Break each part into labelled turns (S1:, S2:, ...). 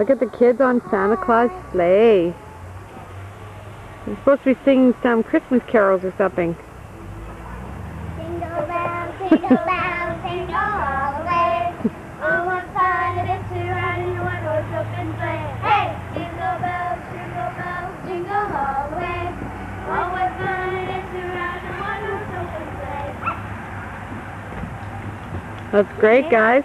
S1: Look at the kids on Santa Claus sleigh. They're supposed to be singing some Christmas carols or something.
S2: Jingle bells, jingle bells, jingle all the way. Oh, what fun it is to ride in one-horse open sleigh. Hey! Jingle bells, jingle bells, jingle all the way. Oh, what fun it is to ride in one-horse open sleigh.
S1: That's great, guys.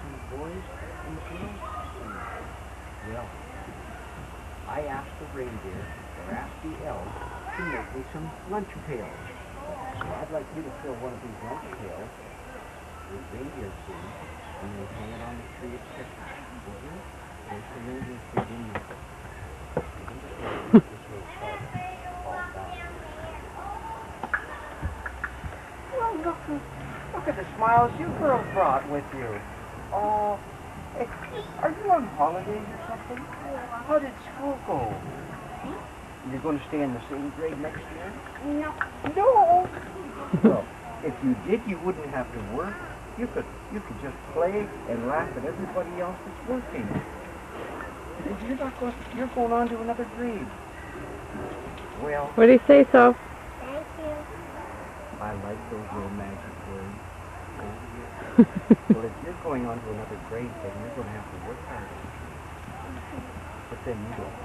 S3: boys girls to see. Well, I asked the reindeer, or asked the elves, to make me some lunch pails. So I'd like you to fill one of these lunch pails with reindeer food, and then hang it on the tree at Christmas. You? There's the reindeer food in all that. Look at the smiles you girls brought with you. Oh, hey, are you on holidays or something? How did school go? Hmm? You're going to stay in the same grade next year?
S2: No.
S3: No. well, if you did, you wouldn't have to work. You could, you could just play and laugh at everybody else that's working. And you're not going. You're going on to another grade. Well,
S1: What do you say, so?
S2: Thank you.
S3: I like those little magic words. Well, if you're going on to another grade, then you're going to have to work harder. But then you don't.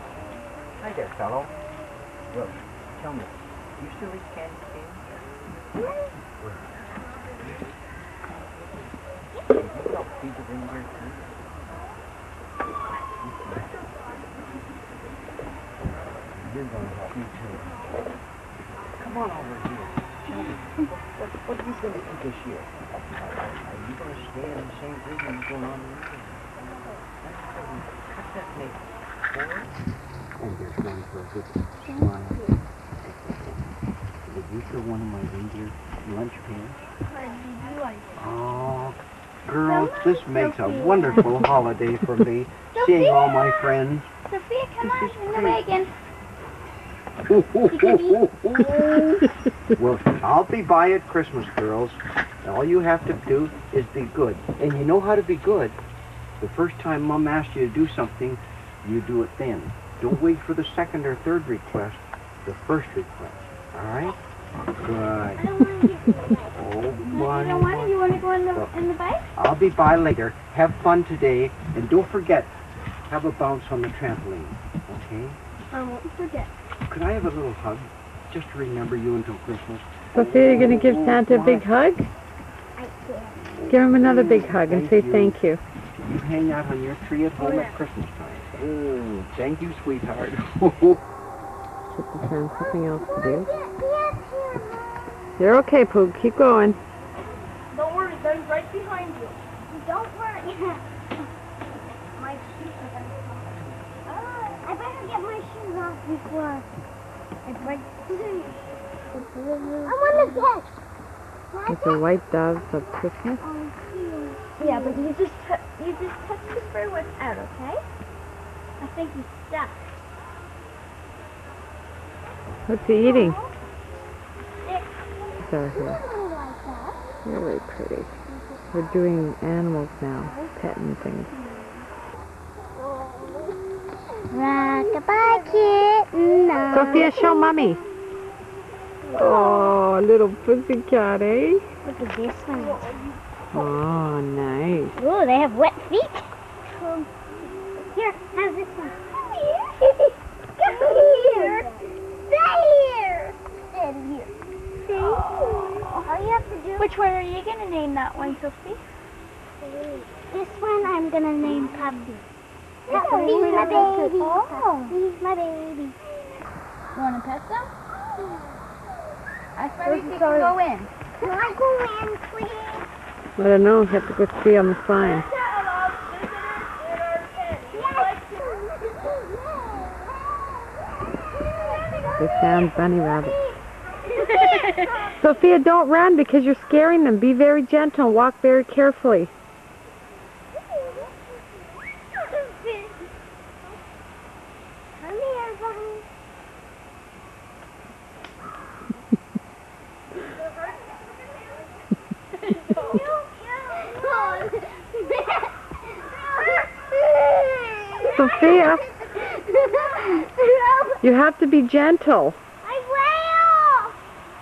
S3: Hi there, fellow. Well, tell me, you still eat candy? Have you helped feed the reindeer too? You're going to help me too. Come on over here. What, what are you going to do this year? Are you going to stay in the same when you're going on the other? What's that make? Four? There's one for a good smile. Did you fill one of my reindeer lunch pails? Oh, girls, this makes a wonderful holiday for me, seeing all my friends.
S2: Sophia, come
S3: This
S2: on in the wagon.
S3: well, I'll be by at Christmas, girls. All you have to do is be good. And you know how to be good. The first time Mom asks you to do something, you do it then. Don't wait for the second or third request, the first request. All right? Good.
S2: I don't want to get
S3: Oh,
S2: You
S3: my.
S2: don't want to? You want to go in the in the bike?
S3: I'll be by later. Have fun today. And don't forget, have a bounce on the trampoline. Okay?
S2: I won't forget.
S3: Could I have a little hug? Just to remember you until Christmas.
S1: Sophia, you're going to give Santa a big hug?
S2: I can't.
S1: Give him another big hug and say
S3: Thank
S1: thank you.
S3: You hang out on your tree at home at Christmas time. Oh, thank you, sweetheart.
S1: Should be found something else to do. You're okay, Poog. Keep going.
S2: Don't worry, Ben's right behind you. Don't worry. my shoes are gonna come off. I better get my shoes off before I break. I want to catch.
S1: With the white dove for Christmas.
S2: Oh, yeah, but you just you just touch the fur without, okay? I think he's stuck.
S1: What's he eating?
S2: Stick.
S1: So here.
S2: like that.
S1: You're really pretty. We're doing animals now. Petting things.
S2: Rock-a-bye kitten.
S1: Sophia, show mommy. Oh, little pussycat, eh?
S2: Look at this one.
S1: Oh, nice.
S2: Oh, they have wet feet. Here, have this one. Come here. Come here. Stay here. Stay here. Stay here. All you have to do. Which one are you gonna name that one, Sophie? This one I'm gonna name Puppy. Puppy's my baby. Puppy's my baby. You wanna pet them?
S4: I suppose you can go in.
S2: Can I go in, please?
S1: I don't know. You have to go see on the sign. They found bunny rabbits. Sophia, don't run because you're scaring them. Be very gentle. Walk very carefully.
S2: Come here, bunny.
S1: Sophia, you have to be gentle.
S2: I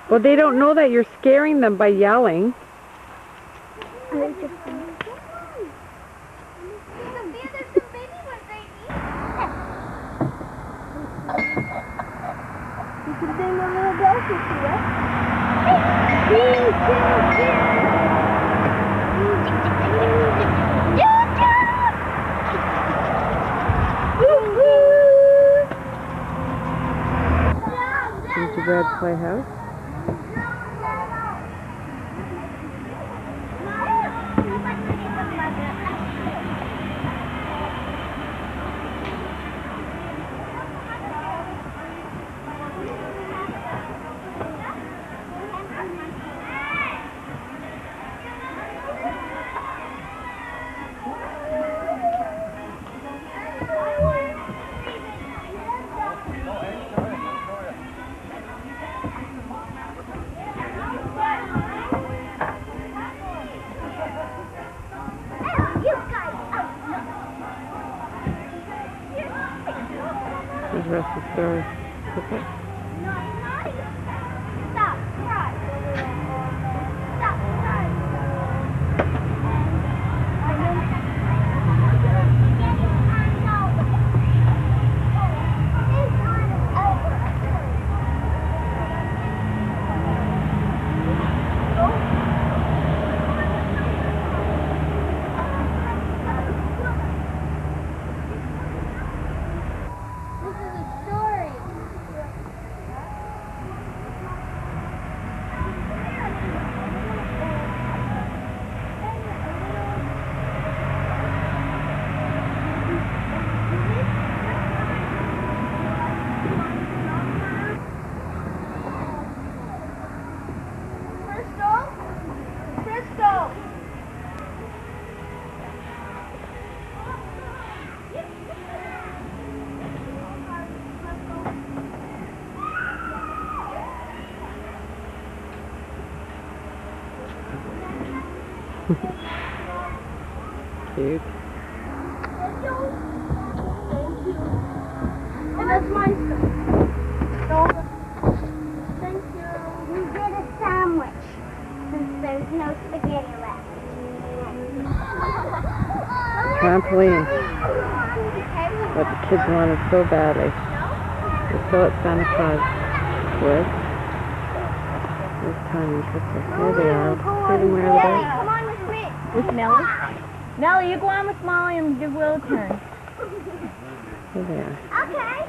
S1: Well, they don't know that you're scaring them by yelling.
S2: Sophia, there's some baby ones right here. You can sing a little dance if you want.
S1: Playhouse. There's the story. Okay. Cute.
S2: Thank you. And that's my stuff. Thank you. We did a sandwich since there's no spaghetti left.
S1: Trampoline. What the kids wanted so badly. They're still at Santa Claus. Wood. There's Tiny and Crystal. There they are. Them where they
S2: on with me.
S4: With Nellie? Nellie, you go on with Molly and give Will a turn.
S1: There.
S2: Okay.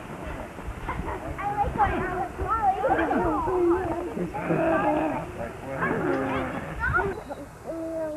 S2: I like going on with Molly.
S1: There's Crystal.